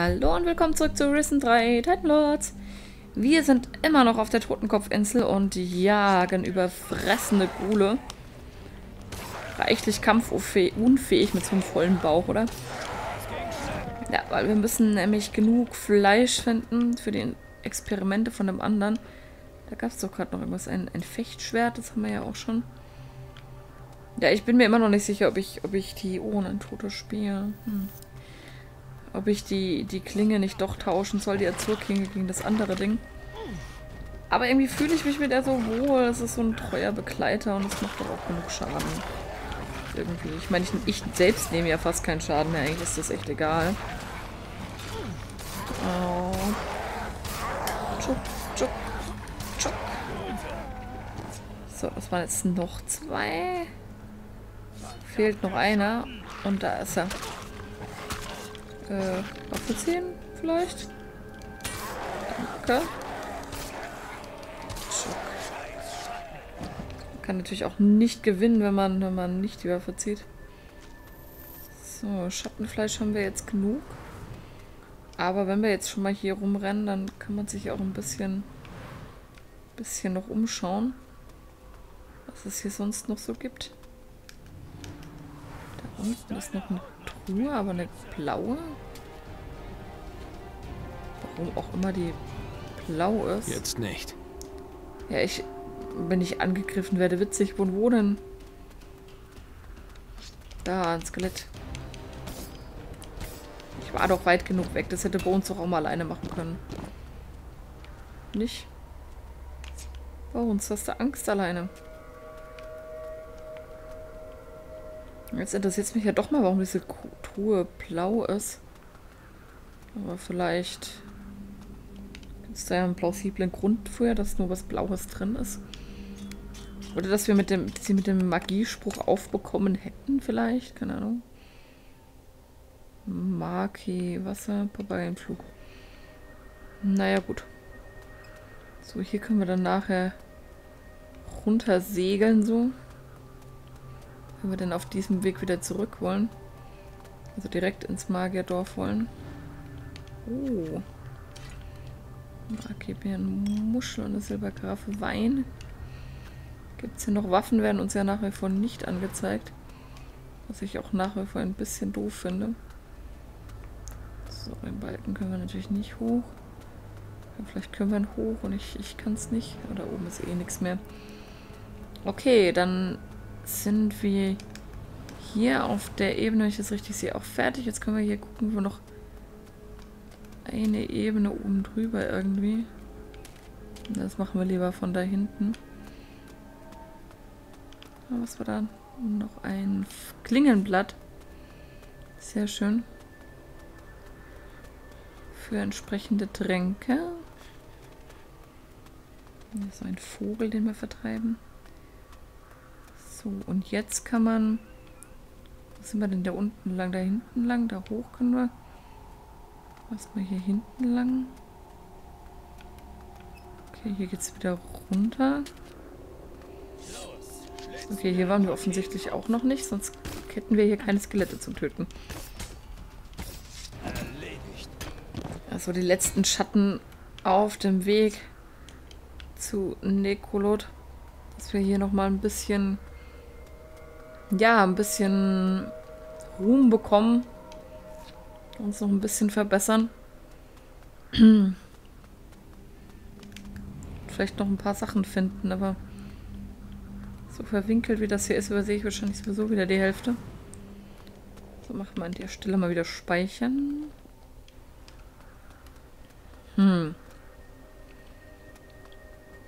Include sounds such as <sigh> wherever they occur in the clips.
Hallo und willkommen zurück zu Risen 3 Titan Lords. Wir sind immer noch auf der Totenkopfinsel und jagen überfressene Gule. Reichlich kampfunfähig mit so einem vollen Bauch, oder? Ja, weil wir müssen nämlich genug Fleisch finden für die Experimente von dem anderen. Da gab es doch gerade noch irgendwas, ein, ein Fechtschwert, das haben wir ja auch schon. Ja, ich bin mir immer noch nicht sicher, ob ich, ob ich die ohne Tote spiele. Hm. Ob ich die, die Klinge nicht doch tauschen soll, die Azurklinge gegen das andere Ding. Aber irgendwie fühle ich mich mit der so wohl. Es ist so ein treuer Begleiter und es macht doch auch genug Schaden. Irgendwie. Ich meine, ich, ich selbst nehme ja fast keinen Schaden mehr. Eigentlich ist das echt egal. Oh. Tschuk, tschuk, tschuk. So, das waren jetzt noch zwei. Fehlt noch einer. Und da ist er. Äh, Waffe ziehen vielleicht? Danke. Man kann natürlich auch nicht gewinnen, wenn man, wenn man nicht die Waffe zieht. So, Schattenfleisch haben wir jetzt genug. Aber wenn wir jetzt schon mal hier rumrennen, dann kann man sich auch ein bisschen, bisschen noch umschauen, was es hier sonst noch so gibt. Da unten ist noch eine Truhe, aber eine blaue. Warum auch immer die blau ist. Jetzt nicht. Ja, ich, wenn ich angegriffen werde, witzig. Wo, wo denn? Da, ein Skelett. Ich war doch weit genug weg. Das hätte Bones doch auch mal alleine machen können. Nicht? Bones, hast du Angst alleine? Jetzt interessiert es mich ja doch mal, warum diese Truhe blau ist. Aber vielleicht gibt es da einen plausiblen Grund für, dass nur was Blaues drin ist. Oder dass wir mit dem, sie mit dem Magiespruch aufbekommen hätten, vielleicht. Keine Ahnung. Maki, Wasser, Papageienflug. Naja, gut. So, hier können wir dann nachher runter segeln, so. Wenn wir denn auf diesem Weg wieder zurück wollen. Also direkt ins Magierdorf wollen. Oh. Archäbien, Muschel und eine Silbergrafe Wein. Gibt es hier noch Waffen, werden uns ja nach wie vor nicht angezeigt. Was ich auch nach wie vor ein bisschen doof finde. So, den Balken können wir natürlich nicht hoch. Vielleicht können wir ihn hoch und ich, ich kann es nicht. Da oben ist eh nichts mehr. Okay, dann sind wir hier auf der Ebene, wenn ich das richtig sehe, auch fertig. Jetzt können wir hier gucken, wo noch eine Ebene oben drüber irgendwie. Das machen wir lieber von da hinten. Was war da? Noch ein Klingenblatt. Sehr schön. Für entsprechende Tränke. So ein Vogel, den wir vertreiben. So, und jetzt kann man... Wo sind wir denn da unten lang? Da hinten lang? Da hoch können wir... Was mal hier hinten lang? Okay, hier geht es wieder runter. Okay, hier waren wir offensichtlich auch noch nicht, sonst hätten wir hier keine Skelette zum Töten. Also die letzten Schatten auf dem Weg zu Nekolot. Dass wir hier nochmal ein bisschen ja, ein bisschen Ruhm bekommen. Uns noch ein bisschen verbessern. Vielleicht noch ein paar Sachen finden, aber so verwinkelt wie das hier ist, übersehe ich wahrscheinlich sowieso wieder die Hälfte. So, machen wir an der Stelle mal wieder speichern. Hm.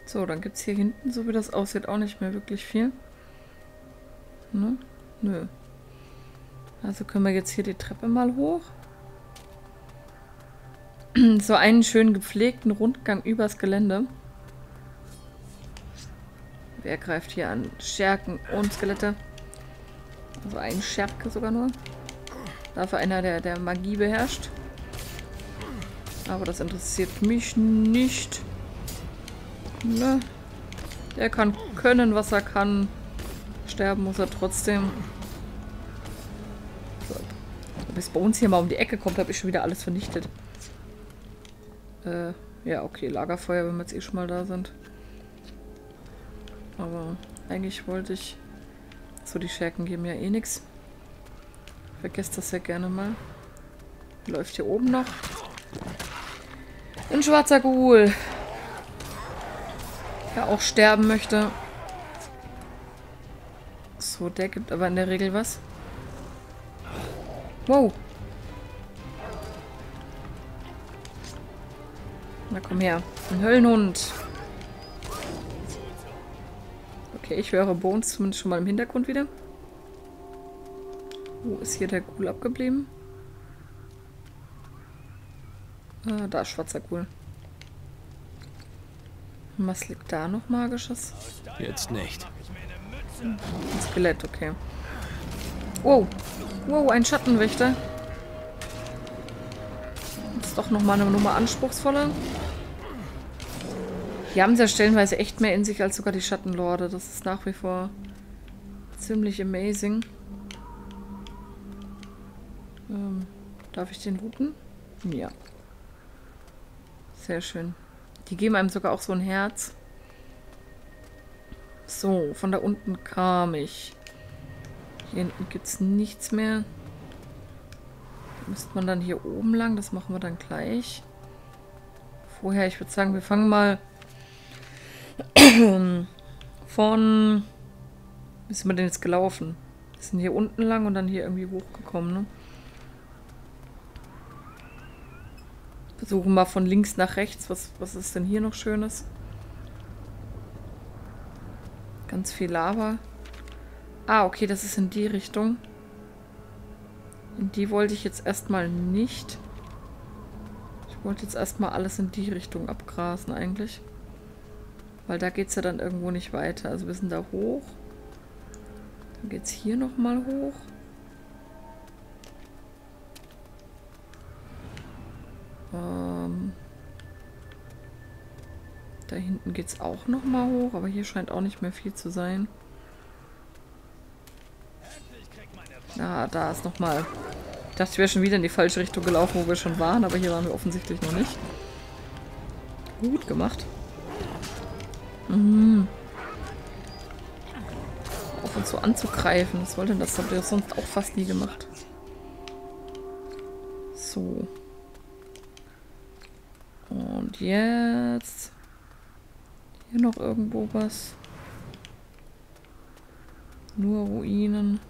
So, dann gibt es hier hinten, so wie das aussieht, auch nicht mehr wirklich viel. Ne? Nö. Also können wir jetzt hier die Treppe mal hoch. <clears throat> So einen schönen gepflegten Rundgang übers Gelände. Wer greift hier an? Scherken und Skelette. Also ein Scherke sogar nur. Dafür einer, der, der Magie beherrscht. Aber das interessiert mich nicht. Ne? Der kann können, was er kann. Sterben muss er trotzdem. So. bis Bones hier mal um die Ecke kommt, habe ich schon wieder alles vernichtet. Äh, ja, okay, Lagerfeuer, wenn wir jetzt eh schon mal da sind. Aber eigentlich wollte ich... So, die Scherken geben ja eh nichts. Vergesst das ja gerne mal. Läuft hier oben noch. Ein schwarzer Ghoul. Der auch sterben möchte. So, der gibt aber in der Regel was. Wow. Na komm her. Ein Höllenhund. Okay, ich höre Bones zumindest schon mal im Hintergrund wieder. Wo ist hier der Ghoul abgeblieben? Ah, da ist schwarzer Ghoul. Was liegt da noch magisches? Jetzt nicht. Ein Skelett, okay. Wow. Wow, ein Schattenwächter. Doch nochmal eine Nummer anspruchsvoller. Die haben es ja stellenweise echt mehr in sich als sogar die Schattenlorde. Das ist nach wie vor ziemlich amazing. Ähm, darf ich den looten? Ja. Sehr schön. Die geben einem sogar auch so ein Herz. So, von da unten kam ich. Hier hinten gibt es nichts mehr. Müsste man dann hier oben lang. Das machen wir dann gleich. Vorher, ich würde sagen, wir fangen mal <clears throat> von... Wie sind wir denn jetzt gelaufen? Wir sind hier unten lang und dann hier irgendwie hochgekommen, ne? Versuchen mal von links nach rechts. Was, was ist denn hier noch Schönes? Ganz viel Lava. Ah, okay, das ist in die Richtung. Die wollte ich jetzt erstmal nicht. Ich wollte jetzt erstmal alles in die Richtung abgrasen eigentlich. Weil da geht es ja dann irgendwo nicht weiter. Also wir sind da hoch. Dann geht es hier nochmal hoch. Ähm da hinten geht es auch nochmal hoch, aber hier scheint auch nicht mehr viel zu sein. Ah, da ist nochmal. Dachte, ich wäre schon wieder in die falsche Richtung gelaufen, wo wir schon waren, aber hier waren wir offensichtlich noch nicht. Gut gemacht. Mhm. Auf uns so anzugreifen. Was soll denn das? Das habt ihr sonst auch fast nie gemacht. So. Und jetzt... Hier noch irgendwo was. Nur Ruinen.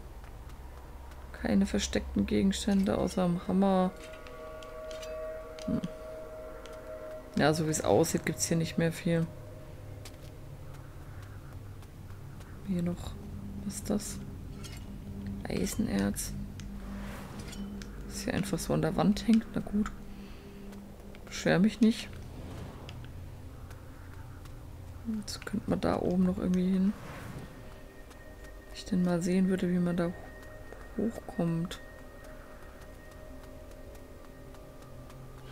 Keine versteckten Gegenstände außer dem Hammer. Hm. Ja, so wie es aussieht, gibt es hier nicht mehr viel. Hier noch. Was ist das? Eisenerz. Das hier einfach so an der Wand hängt. Na gut. Beschwer mich nicht. Jetzt könnte man da oben noch irgendwie hin. Ich denn mal sehen würde, wie man da hochkommt.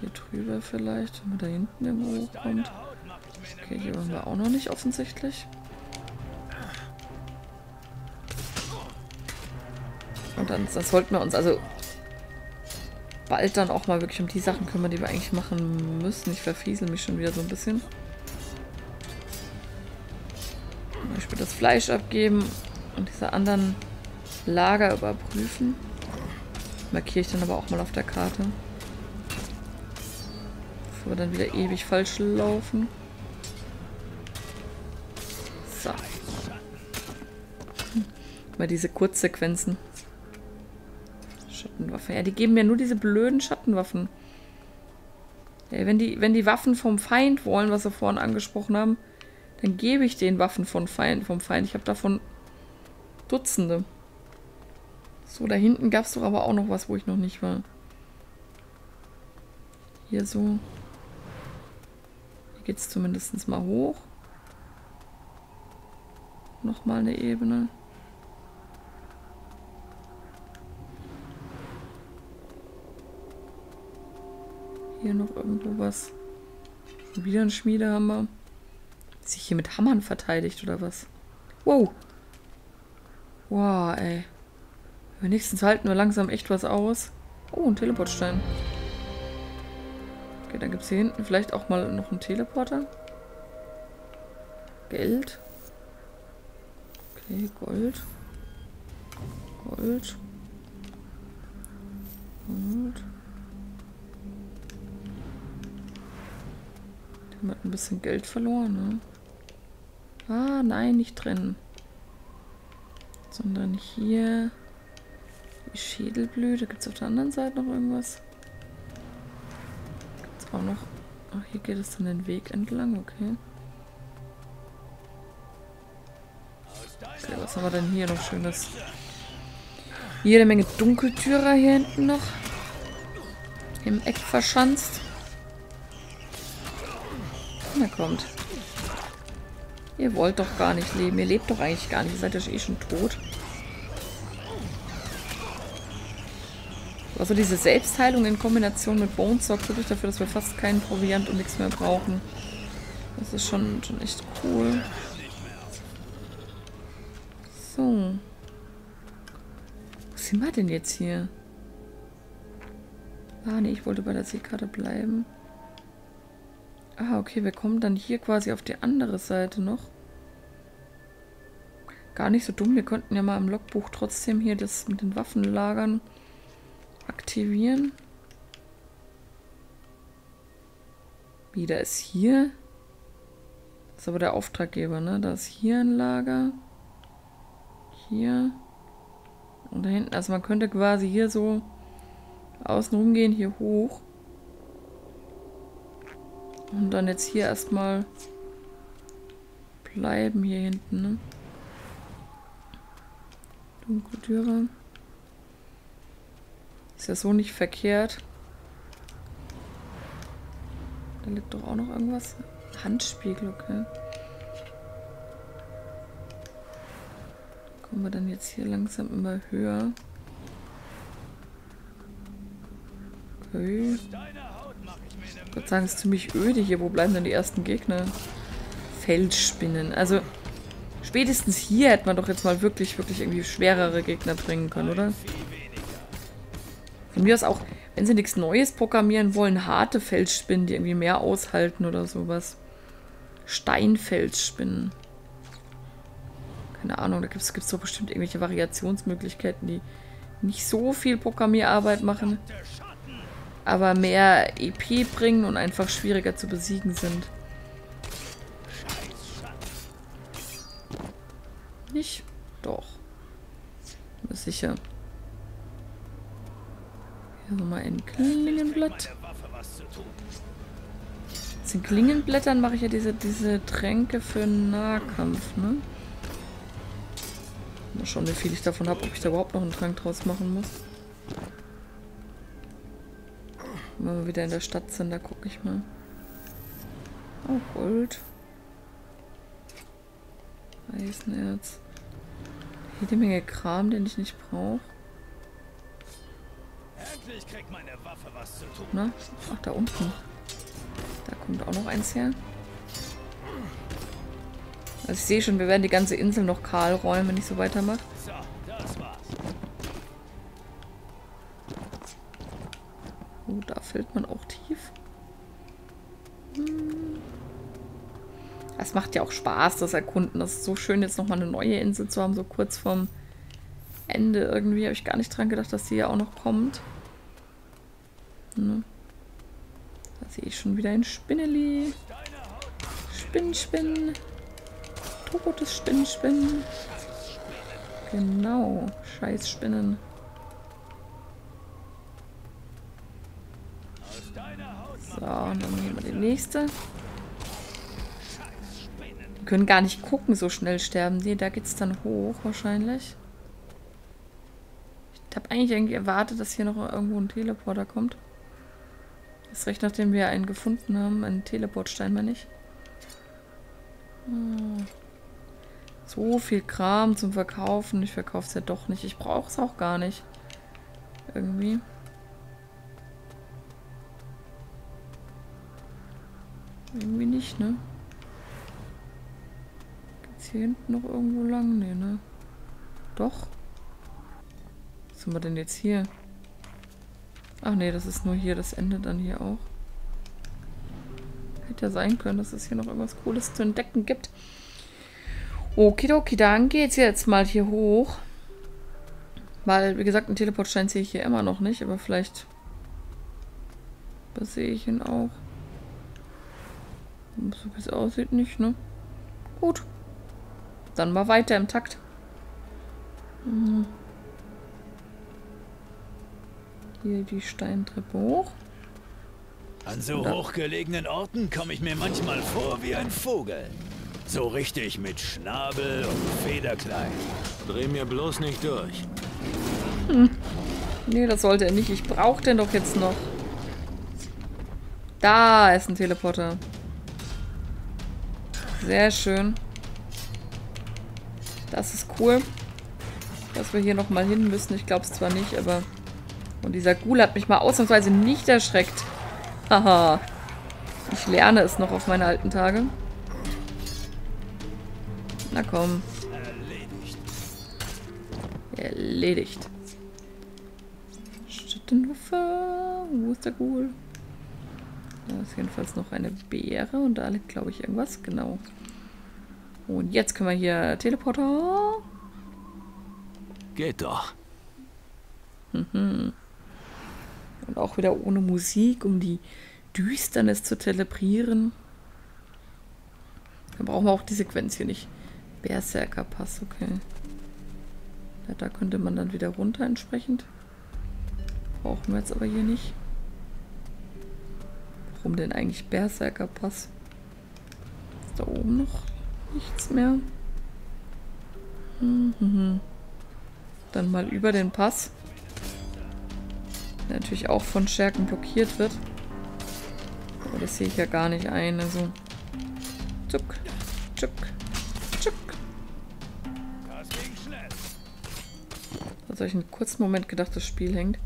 Hier drüber vielleicht, wenn man da hinten irgendwo hochkommt. Okay, hier waren wir auch noch nicht offensichtlich. Und dann das sollten wir uns also bald dann auch mal wirklich um die Sachen kümmern, die wir eigentlich machen müssen. Ich verfiesel mich schon wieder so ein bisschen. Zum Beispiel das Fleisch abgeben und diese anderen Lager überprüfen. Markiere ich dann aber auch mal auf der Karte. Bevor wir dann wieder ewig falsch laufen. So. Hm. Mal diese Kurzsequenzen. Schattenwaffen. Ja, die geben mir nur diese blöden Schattenwaffen. Ja, wenn, die, wenn die Waffen vom Feind wollen, was wir vorhin angesprochen haben, dann gebe ich den Waffen von Feind, vom Feind. Ich habe davon Dutzende. So, da hinten gab es doch aber auch noch was, wo ich noch nicht war. Hier so. Hier geht es zumindest mal hoch. Nochmal eine Ebene. Hier noch irgendwo was. Wieder ein Schmiedehammer. Sich hier mit Hammern verteidigt oder was? Wow. Wow, ey. Wenigstens halten wir langsam echt was aus. Oh, ein Teleportstein. Okay, dann gibt es hier hinten vielleicht auch mal noch einen Teleporter. Geld. Okay, Gold. Gold. Gold. Der hat ein bisschen Geld verloren, ne? Ah, nein, nicht drin. Sondern hier die Schädelblüte. Gibt es auf der anderen Seite noch irgendwas? Gibt es auch noch... Ach, hier geht es dann den Weg entlang, okay. Okay, was haben wir denn hier noch Schönes? Jede Menge Dunkeltürer hier hinten noch. Im Eck verschanzt. Na kommt. Ihr wollt doch gar nicht leben. Ihr lebt doch eigentlich gar nicht. Ihr seid ja eh schon tot. Also diese Selbstheilung in Kombination mit Bones sorgt wirklich dafür, dass wir fast keinen Proviant und nichts mehr brauchen. Das ist schon, schon echt cool. So. Was sind wir denn jetzt hier? Ah, nee, ich wollte bei der Seekarte bleiben. Ah, okay, wir kommen dann hier quasi auf die andere Seite noch. Gar nicht so dumm. Wir könnten ja mal im Logbuch trotzdem hier das mit den Waffenlagern aktivieren. Wieder ist hier. Das ist aber der Auftraggeber, ne? Da ist hier ein Lager. Hier. Und da hinten. Also man könnte quasi hier so außen rumgehen, hier hoch. Und dann jetzt hier erstmal bleiben hier hinten, ne? Dunkle Ist ja so nicht verkehrt. Da liegt doch auch noch irgendwas. Handspiegel, okay. Kommen wir dann jetzt hier langsam immer höher. Okay. Ich würde sagen, es ist ziemlich öde hier. Wo bleiben denn die ersten Gegner? Feldspinnen. Also, spätestens hier hätte man doch jetzt mal wirklich, wirklich irgendwie schwerere Gegner bringen können, oder? Von mir aus auch, wenn sie nichts Neues programmieren wollen, harte Felsspinnen, die irgendwie mehr aushalten oder sowas. Steinfelsspinnen. Keine Ahnung, da gibt es doch bestimmt irgendwelche Variationsmöglichkeiten, die nicht so viel Programmierarbeit machen aber mehr EP bringen und einfach schwieriger zu besiegen sind. Nicht? Doch. Sicher. Hier nochmal ein Klingenblatt. Mit den Klingenblättern mache ich ja diese, diese Tränke für Nahkampf, ne? Mal schauen, wie viel ich davon habe, ob ich da überhaupt noch einen Trank draus machen muss. Wenn wir wieder in der Stadt sind, da gucke ich mal. Oh, Gold. Eisenerz. Jede Menge Kram, den ich nicht brauche. Na? Ach, da unten. Da kommt auch noch eins her. Also ich sehe schon, wir werden die ganze Insel noch kahl räumen, wenn ich so weitermache. Oh, da fällt man auch tief. Hm. Das macht ja auch Spaß, das Erkunden. Das ist so schön, jetzt nochmal eine neue Insel zu haben, so kurz vorm Ende. Irgendwie habe ich gar nicht dran gedacht, dass die ja auch noch kommt. Ne? Da sehe ich schon wieder ein Spinneli. Spinn, Spinn. Totes Spinn, Spinn. Genau. Scheiß Spinnen. So, dann nehmen wir die nächste. Die können gar nicht gucken, so schnell sterben die. Da geht es dann hoch wahrscheinlich. Ich habe eigentlich irgendwie erwartet, dass hier noch irgendwo ein Teleporter kommt. Das recht, nachdem wir einen gefunden haben. Einen Teleportstein, meine ich. Hm. So viel Kram zum Verkaufen. Ich verkaufe es ja doch nicht. Ich brauche es auch gar nicht. Irgendwie. Irgendwie nicht, ne? Geht's hier hinten noch irgendwo lang? Ne, ne? Doch. Was haben wir denn jetzt hier? Ach nee, das ist nur hier, das Ende dann hier auch. Hätte ja sein können, dass es hier noch irgendwas Cooles zu entdecken gibt. Okidoki, dann geht's jetzt mal hier hoch. Weil, wie gesagt, einen Teleportstein sehe ich hier immer noch nicht, aber vielleicht sehe ich ihn auch. So wie es aussieht, nicht, ne? Gut. Dann mal weiter im Takt. Mhm. Hier die Steintreppe hoch. An so hochgelegenen Orten komme ich mir manchmal vor wie ein Vogel. So richtig mit Schnabel und Federklein. Dreh mir bloß nicht durch. Hm. Nee, das sollte er nicht. Ich brauche den doch jetzt noch. Da ist ein Teleporter. Sehr schön. Das ist cool. Dass wir hier nochmal hin müssen. Ich glaube es zwar nicht, aber... Und dieser Ghoul hat mich mal ausnahmsweise nicht erschreckt. Haha. Ich lerne es noch auf meine alten Tage. Na komm. Erledigt. Erledigt. Stüttenwaffe. Wo ist der Ghoul? Da ist jedenfalls noch eine Beere und da liegt, glaube ich, irgendwas. Genau. Und jetzt können wir hier Teleporter. Geht doch. Mhm. Und auch wieder ohne Musik, um die Düsternis zu teleprieren. Dann brauchen wir auch die Sequenz hier nicht. Berserker-Pass, okay. Ja, da könnte man dann wieder runter entsprechend. Brauchen wir jetzt aber hier nicht. Warum denn eigentlich Berserker-Pass? Ist da oben noch nichts mehr? Mhm. Dann mal über den Pass. Natürlich auch von Scherken blockiert wird. Aber das sehe ich ja gar nicht ein. Also. Zuck, zuck, zuck. Also ich einen kurzen Moment gedacht, das Spiel hängt.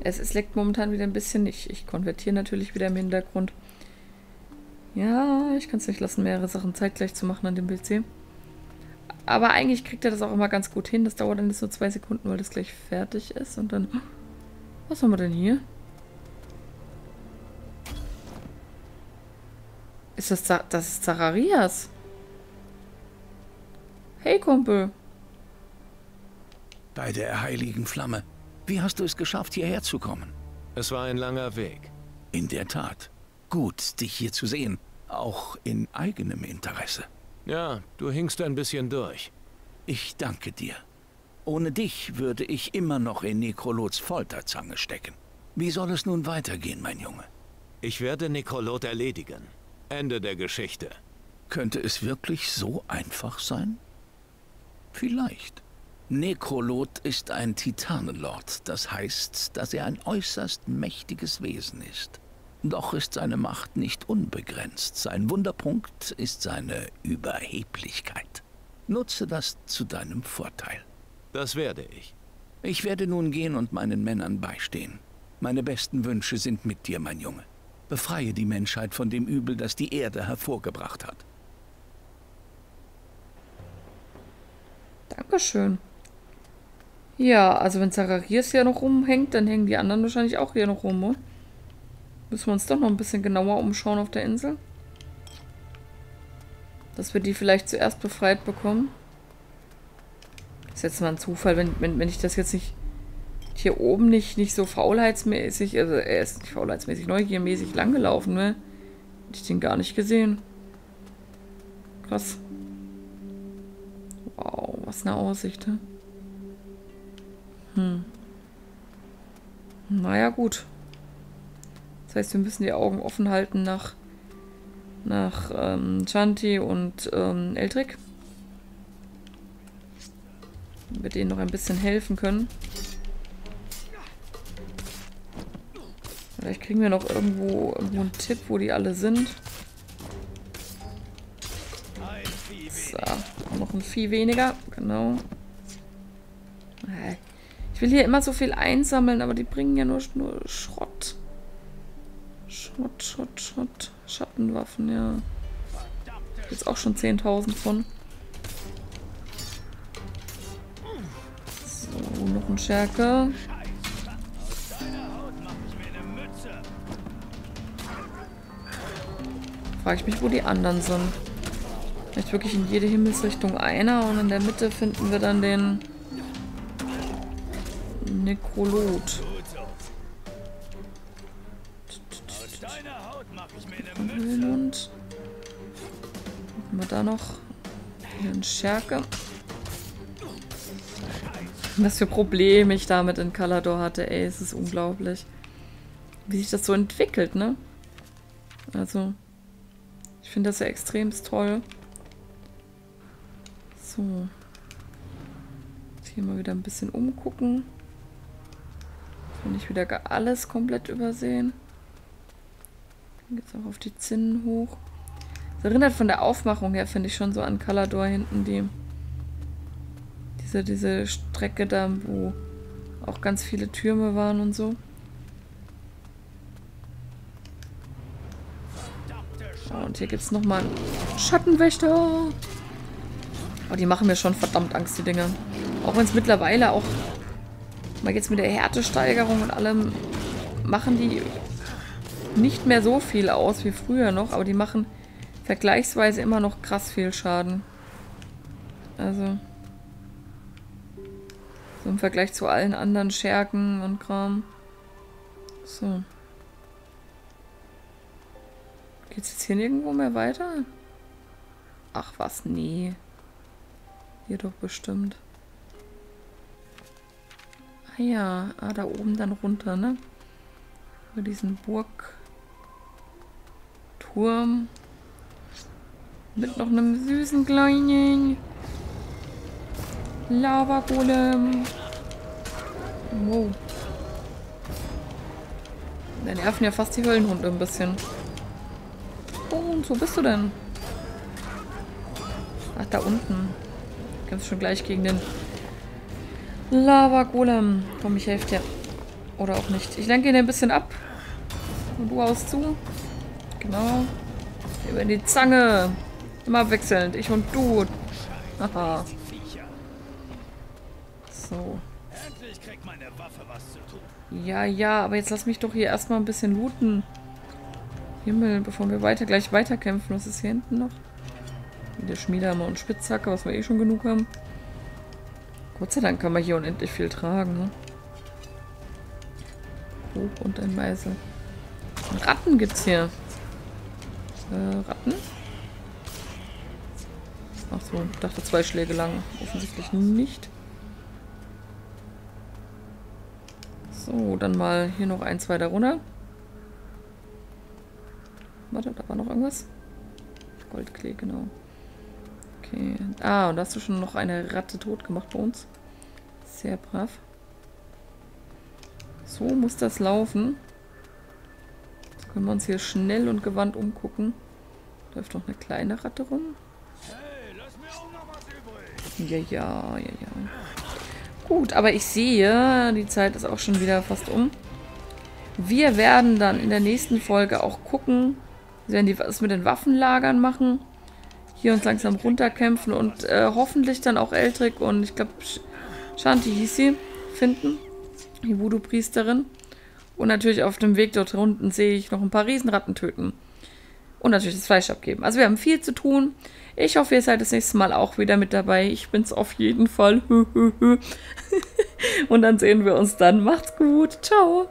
Es, es leckt momentan wieder ein bisschen. Ich, ich konvertiere natürlich wieder im Hintergrund. Ja, ich kann es nicht lassen, mehrere Sachen zeitgleich zu machen an dem PC. Aber eigentlich kriegt er das auch immer ganz gut hin. Das dauert dann jetzt nur zwei Sekunden, weil das gleich fertig ist. Und dann... Was haben wir denn hier? Ist das... Das ist Zacharias. Hey, Kumpel. Bei der heiligen Flamme. Wie hast du es geschafft, hierher zu kommen? Es war ein langer Weg. In der Tat. Gut, dich hier zu sehen. Auch in eigenem Interesse. Ja, du hingst ein bisschen durch. Ich danke dir. Ohne dich würde ich immer noch in Nekrolots Folterzange stecken. Wie soll es nun weitergehen, mein Junge? Ich werde Nekrolot erledigen. Ende der Geschichte. Könnte es wirklich so einfach sein? Vielleicht. Nekrolot ist ein Titanenlord. Das heißt, dass er ein äußerst mächtiges Wesen ist. Doch ist seine Macht nicht unbegrenzt. Sein Wunderpunkt ist seine Überheblichkeit. Nutze das zu deinem Vorteil. Das werde ich. Ich werde nun gehen und meinen Männern beistehen. Meine besten Wünsche sind mit dir, mein Junge. Befreie die Menschheit von dem Übel, das die Erde hervorgebracht hat. Dankeschön. Ja, also wenn Zacharias hier noch rumhängt, dann hängen die anderen wahrscheinlich auch hier noch rum, oder? Müssen wir uns doch noch ein bisschen genauer umschauen auf der Insel. Dass wir die vielleicht zuerst befreit bekommen. Ist jetzt mal ein Zufall, wenn, wenn, wenn ich das jetzt nicht hier oben nicht, nicht so faulheitsmäßig, also er ist nicht faulheitsmäßig, neugiermäßig langgelaufen, ne? Hätte ich den gar nicht gesehen. Krass. Wow, was eine Aussicht, ne? Hm. Naja, gut. Das heißt, wir müssen die Augen offen halten nach, nach ähm, Chanti und ähm, Eldrick. Wir denen noch ein bisschen helfen können. Vielleicht kriegen wir noch irgendwo, irgendwo einen Tipp, wo die alle sind. So, noch ein Vieh weniger. Genau. Ich will hier immer so viel einsammeln, aber die bringen ja nur, nur Schrott. Schrott, Schrott, Schrott. Schattenwaffen, ja. Jetzt auch schon 10.000 von. Unschärfe. Frage ich mich, wo die anderen sind. Vielleicht wirklich in jede Himmelsrichtung einer und in der Mitte finden wir dann den Nekrolot. Und wir da noch hier in was für Probleme ich damit in Kalador hatte, ey, es ist unglaublich. Wie sich das so entwickelt, ne? Also, ich finde das ja extremst toll. So. Jetzt hier mal wieder ein bisschen umgucken. Jetzt nicht wieder alles komplett übersehen. Dann geht's auch auf die Zinnen hoch. Das erinnert von der Aufmachung her, finde ich schon so an Calador hinten, die diese, diese Strecke da, wo auch ganz viele Türme waren und so. Und hier gibt es nochmal Schattenwächter. Oh, die machen mir schon verdammt Angst, die Dinger. Auch wenn es mittlerweile auch mal jetzt mit der Härtesteigerung und allem machen die nicht mehr so viel aus wie früher noch, aber die machen vergleichsweise immer noch krass viel Schaden. Also so im Vergleich zu allen anderen Scherken und Kram. So. Geht's jetzt hier nirgendwo mehr weiter? Ach was, nee. Hier doch bestimmt. Ah ja, ah, da oben dann runter, ne? Über diesen Burgturm. Mit noch einem süßen kleinen Lava-Golem. Wow. Da nerven ja fast die Höllenhunde ein bisschen. Oh, und wo bist du denn? Ach, da unten. Kämpfst schon gleich gegen den Lava-Golem. Komm, ich helfe dir. Oder auch nicht. Ich lenke ihn ein bisschen ab. Und du haust zu. Genau. Über die Zange. Immer abwechselnd. Ich und du. Haha. Ja, ja, aber jetzt lass mich doch hier erstmal ein bisschen looten. Himmel, bevor wir weiter gleich weiterkämpfen. Was ist hier hinten noch? Der Schmiedehammer und Spitzhacke, was wir eh schon genug haben. Gott sei Dank kann man hier unendlich viel tragen, ne? Hoch und ein Meißel. Ratten gibt's hier. Äh, Ratten? Ach so, ich dachte zwei Schläge lang. Offensichtlich nicht. So, dann mal hier noch ein, zwei darunter. Warte, da war noch irgendwas. Goldklee, genau. Okay. Ah, und da hast du schon noch eine Ratte tot gemacht bei uns. Sehr brav. So muss das laufen. Jetzt können wir uns hier schnell und gewandt umgucken. Läuft noch eine kleine Ratte rum. Ja, ja, ja, ja. Gut, aber ich sehe, die Zeit ist auch schon wieder fast um. Wir werden dann in der nächsten Folge auch gucken, werden die was mit den Waffenlagern machen. Hier uns langsam runterkämpfen und äh, hoffentlich dann auch Eldrick und ich glaube Shanti hieß sie, finden. Die Voodoo-Priesterin. Und natürlich auf dem Weg dort unten sehe ich noch ein paar Riesenratten töten. Und natürlich das Fleisch abgeben. Also wir haben viel zu tun. Ich hoffe, ihr seid das nächste Mal auch wieder mit dabei. Ich bin's auf jeden Fall. <laughs> Und dann sehen wir uns dann. Macht's gut. Ciao.